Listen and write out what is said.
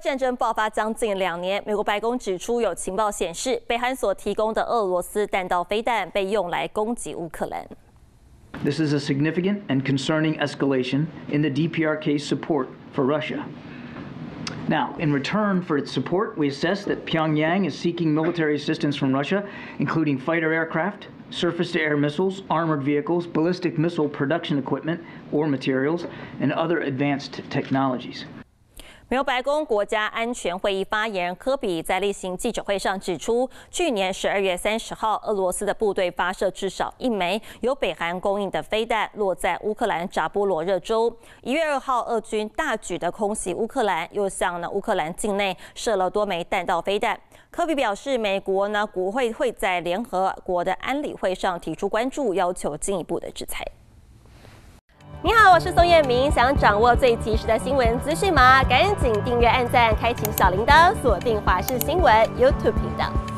战争爆发将近两年，美国白宫指出，有情报显示，北韩所提供的俄罗斯弹道飞弹被用来攻击乌克兰。This is a significant and concerning escalation in the DPRK's support for Russia. Now, in return for its support, we assess that Pyongyang is seeking military assistance from Russia, including fighter aircraft, surface to air missiles, armored vehicles, ballistic missile production equipment or materials, and other advanced technologies. 美国白宫国家安全会议发言人科比在例行记者会上指出，去年十二月三十号，俄罗斯的部队发射至少一枚由北韩供应的飞弹，落在乌克兰扎波罗热州。一月二号，俄军大举的空袭乌克兰，又向呢乌克兰境内射了多枚弹道飞弹。科比表示，美国呢国会会在联合国的安理会上提出关注，要求进一步的制裁。我是宋彦明。想掌握最及时的新闻资讯吗？赶紧订阅、按赞、开启小铃铛，锁定华视新闻 YouTube 频道。